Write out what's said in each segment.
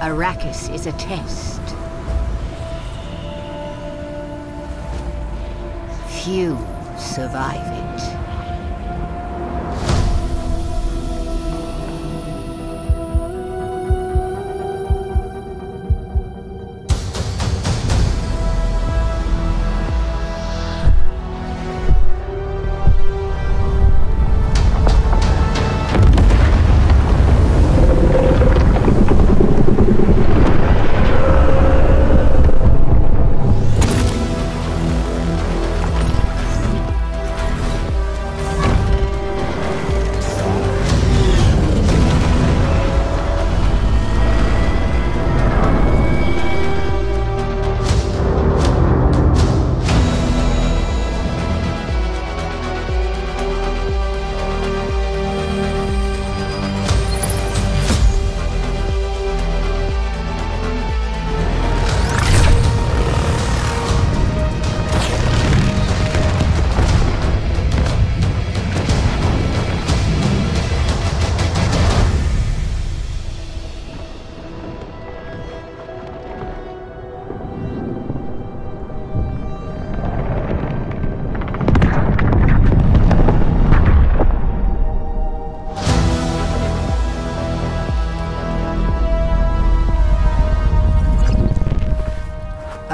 Arrakis is a test. Few survive it.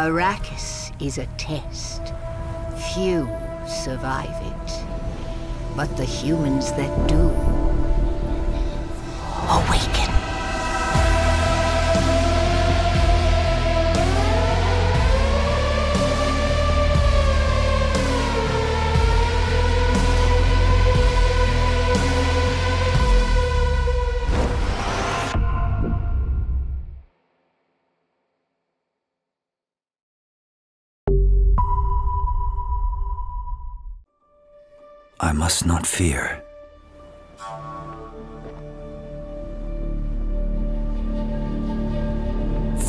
Arrakis is a test. Few survive it. But the humans that do awaken. I must not fear.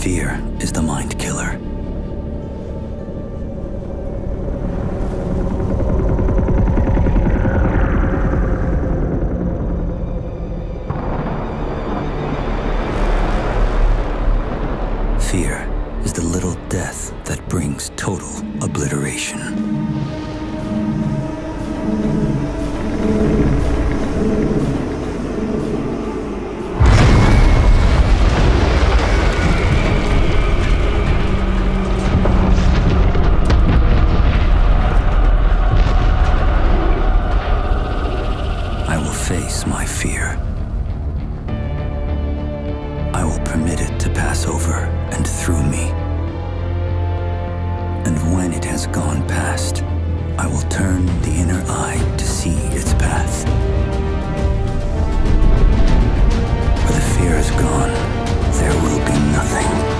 Fear is the mind killer. Fear is the little death that brings total obliteration. Pass over and through me. And when it has gone past, I will turn the inner eye to see its path. Where the fear is gone, there will be nothing.